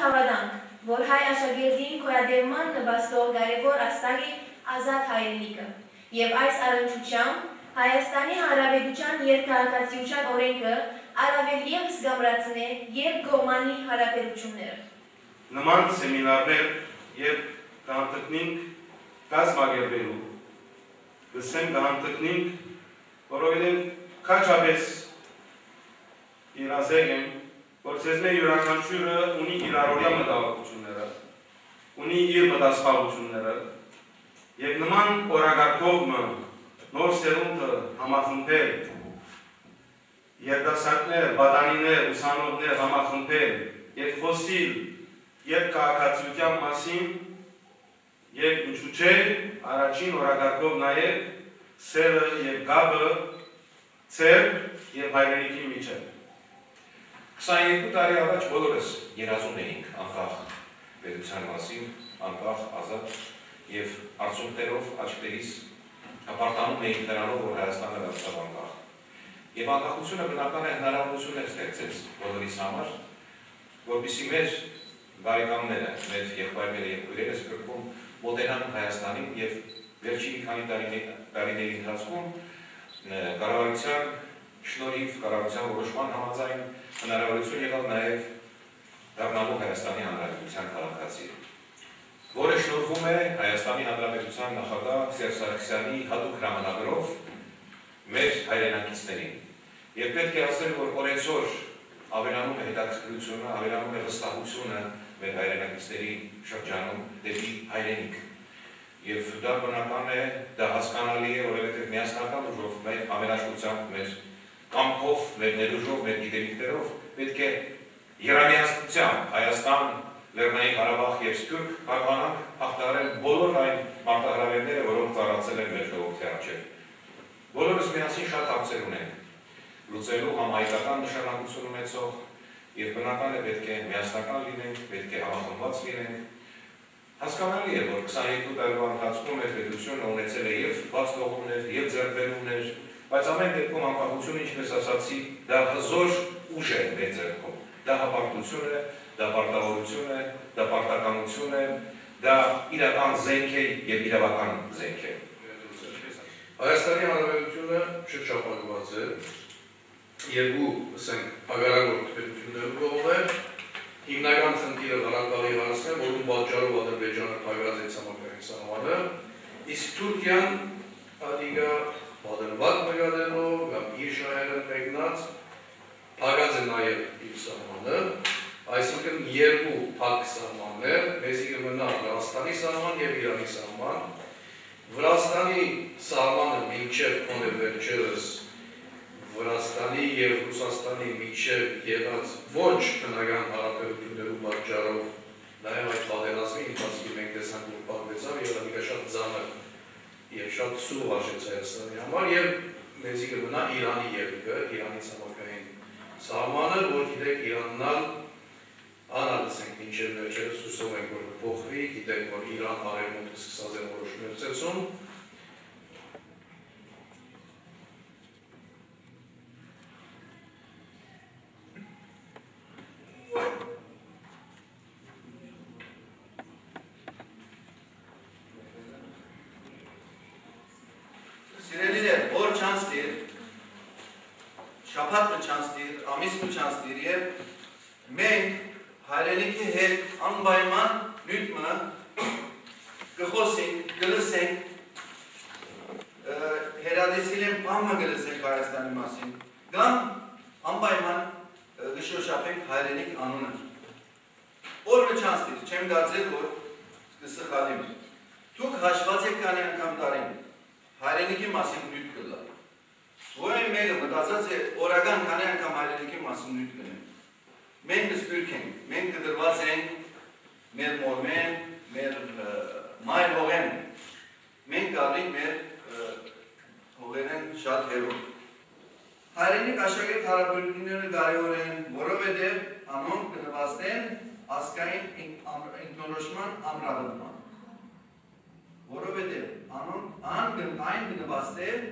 հավատանք, որ հայ աշակերտին կոյադերման նվաստող կարևոր աստաղի ազատ հայրենիքը եւ այս առնչությամբ Հայաստանի Հանրապետության երկհարկացիության օրենքը առավել եւս գամրացնե երկկողմանի հարաբերությունները։ Նման սեմինարներ եւ կանտկնինք կազմակերպելու։ Գսեմ կանտկնինք, որովհետեւ քաչապես իրազեկ եմ, որ ցեզնե յուրաքանչյուրը ունի իր առօրյա մտահոգությունները, ունի իր մտասխալությունները, եւ նման օրակարգով նոր սերունդը համախմբել երդասակներ, բադանիներ, ուսանողներ համախմբել եւ խոսիլ եւ քաղաքացիության մասին եւ ինչու՞ չէ առաջին օրակարգով նաեւ սերը եւ գաբը ծեր եւ հայրենիքի միջև 22 տարի առաջ բոլորս երազում էինք անկախ պետության մասին, անկախ ազատ եւ արդյունքներով աչքերիս հպարտանում էինք նրանով, որ Հայաստանը դարձավ անկախ։ Եվ անկախությունը բնական է հնարավորություններ ստեղծեց բոլորիս համար, որբիսի մեր բարեկամները, մեր եղբայրները եւ քույրերը սկրկում մոտենան Հայաստանին եւ վերջին քանի տարիների ընթացքում կառավարության շնորհիվ կառավարության որոշման համաձայն հնարավորություն եղավ նաև դառնալու Հայաստանի Հանրապետության քաղաքացի, որը շնորհվում է Հայաստանի Հանրապետության նախագահ Սերժ Սարգսյանի հատուկ հրամանագրով մեր հայրենակիցներին։ Եվ պետք է ասել, որ օրեցօր ավելանում է հետաքրքրությունը, ավելանում է վստահությունը մեր հայրենակիցների շրջանում դեպի հայրենիք։ Եվ դա բնական է, դա հասկանալի է, որովհետև միասնական ուժով մեր ամենաշուտությամբ մեր կամքով, մեր ներուժով, մեր գիտելիքներով պետք է երամիասնությամբ Հայաստան, Լեռնային Ղարաբաղ եւ Սփյուռք կարողանանք հաղթահարել բոլոր այն մարտահրավերները, որոնք ծառացել են մեր ժողովրդի առջև։ Բոլորս միասին շատ հարցեր ունենք լուծելու համահայկական նշանակություն ունեցող եւ բնական է պետք է միասնական լինենք, պետք է համախմբված լինենք։ Հասկանալի է, որ 22 տարվա ընթացքում մեր պետությունը ունեցել է եւ բաց կողմներ, եւ ձեռբերումներ, բայց ամեն դեպքում անկախությունը, ինչպես ասացի, դա հզոր ուժ է մեր ձեռքում։ Դա հապարտություն է, դա պարտավորություն է, դա պարտականություն է, դա իրական զենք է եւ իրավական զենք է։ Հայաստանի Հանրապետությունը շրջապատված է երկու, ասենք, հագարագործ պետություններով կողմեր, հիմնական ծնտիրը Ղարաբաղի հարցն է, որում պատճառով Ադրբեջանը փակած է ցամաքային սահմանը, իսկ Թուրքիան ադիգա մոդելված նկատելով կամ իր շահերը մեկնած փակած է նաև իր սահմանը, այսինքն երկու փակ սահմաններ, մեզի կմնա Վրաստանի սահման եւ Իրանի սահման։ Վրաստանի սահմանը մինչև կոնե վերջերս Վրաստանի եւ Ռուսաստանի միջև եղած ոչ քննական հարաբերություններու պատճառով նաև այդ պատերազմի ընթացքի մենք տեսանք որ պատմեցավ եւ դա շատ ծանր եւ շատ սուր արժեց Հայաստանի համար եւ մեզի կմնա Իրանի երկը, Իրանի ցամաքային սահմանը, որ գիտեք Իրաննալ անալսենք մինչև վերջերս հուսով ենք, որ փոխվի, գիտենք, որ Իրան արևմուտքը սկսած է որոշումներ ծեցում, Սիրելիներ, որ չանց դիր, շապատ մը չանց դիր, ամիս մը չանց դիր և մենք հայրենիքի հետ անբայման նույթմը կխոսենք, կլսենք, հերադեսիլ եմ բամը կլսենք Հայաստանի մասին, կամ անբայման գշոշապենք հայրենիք անունը։ Որ մը չանց դիր, չեմ գարձել, որ կսխալիմ։ Դուք հաշված եք կանի անգամ տարին, հայրենիքի մասին նույթ կլա։ Որ մեկը մտածած է օրական քանի անգամ հայրենիքի մասին նույթ կլա մենք սպյուրք ենք, մենք կդրված ենք մեր մորմեն, մեր մայր հողեն, մենք կալինք մեր հողերեն շատ հերում։ Հայրենիք աշակերտ հարաբերությունները կարևոր են, որովհետև անոնք կնվաստեն ասկային ինքնորոշման ամրապնդման։ Որովհետև անոնք այն կնվաստեն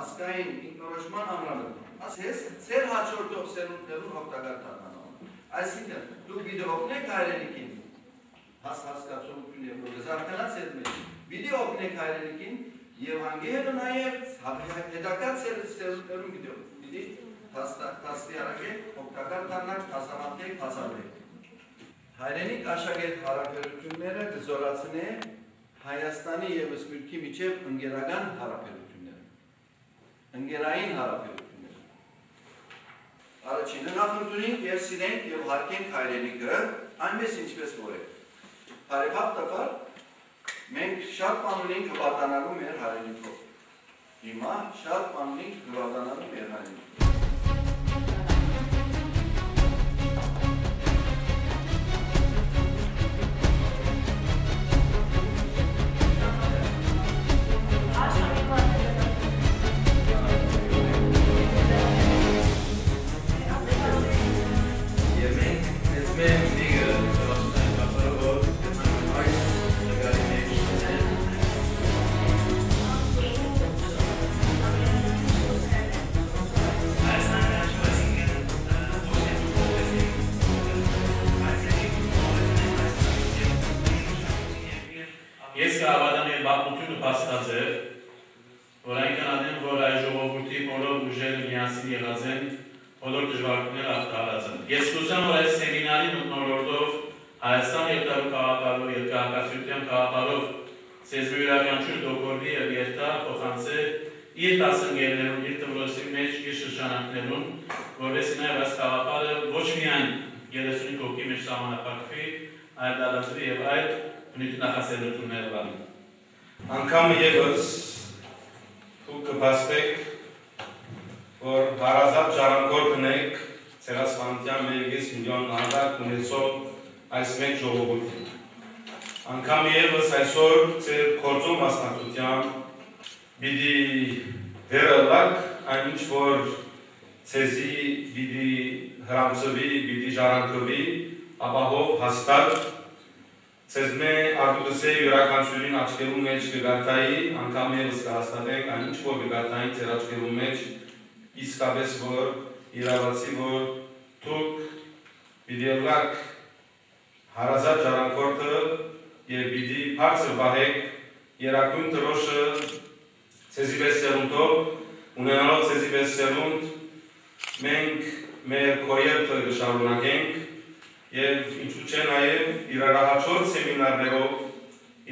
ասկային ինքնորոշման ամրապնդման։ Ասես, ծեր հաջորդող սերունդներուն հոգտակար տանան։ Այսինքն դուք պիտի օգնեք հայրենիքին հաս հասկացողություն եւ որ զարգանաց այդ մեջ։ Պիտի օգնեք հայրենիքին եւ հանգերը նաեւ հետակա սերունդերում պիտի պիտի տաստի արագեք օգտակար դառնաք հասարակեք հացավեք։ Հայրենիք աշակերտ հարաբերությունները կզորացնե Հայաստանի եւ Սփյուռքի միջև ընկերական հարաբերությունները։ Ընկերային հարաբերությունները։ Առաջինը նախընտրենք եւ սիրենք եւ հարգենք հայրենիքը, այնպես ինչպես որ է։ Բարեբախտաբար մենք շատ բան ունենք հվատանալու մեր հայրենիքով։ Հիմա շատ բան ունենք հվատանալու մեր հայրենիքով։ Ես կհավատամ եւ բապությունը փաստած է, որ այնքան անեն, որ այս ժողովրդի բոլոր ուժերը միասին եղած են, բոլոր դժվարությունները արտահայտած են։ Ես հուսամ, որ այս սեմինարի մտնոլորտով Հայաստան երկարու քաղաքալու երկհակացության քաղաքալով սեզմի յուրաքանչյուր դոկորվի եւ երթա փոխանցե իր դասընկերներուն, իր դպրոցի մեջ իր շրջանակներուն, որովհետեւ նաեւ այս քաղաքալը ոչ միայն 35 հոգի մեջ սահմանափակվի, այլ դարձվի եւ այլ ունիք նախասելություններ բանի։ Անգամ եւս դուք կբացվեք, որ հարազատ ժառանգորդ ունեք ցերասվանտյան մերգիս միլիոն նանդակ ունեցող այս մեկ ժողովուրդին։ Անգամ եւս այսօր ձեր գործո մասնակցության պիտի դերալակ այն ինչ որ ցեզի պիտի հրամցվի, պիտի ժառանգվի, ապահով հաստատ Ցեզ մե արդյունքսե յուրաքանչյուրին աչքերու մեջ կգարտայի, անգամ եւս կհաստատենք այն ինչ որ կգարտային ձեր աչքերու մեջ, իսկապես որ իրավացի որ դուք պիտի լակ հարազատ ժառանգորդը եւ պիտի բարձր բահեք երակույն տրոշը ցեզի պես սերունդով, ունենալով ցեզի պես սերունդ, մենք մեր կոյերտը կշարունակենք եւ ինչու՞ չէ նաեւ իրարահաճոր սեմինարներով,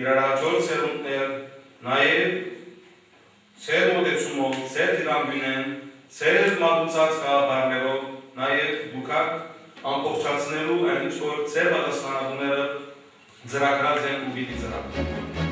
իրարահաճոր սերունդներ, նաեւ ծեր մոտեցումով, ծեր դիրամբինեն, ծեր մատուցած կաղապարներով, նաեւ դուքակ ամբողջացնելու այն ինչ որ ծեր պատասխանատուները ծրագրած են ու պիտի ծրագրեն։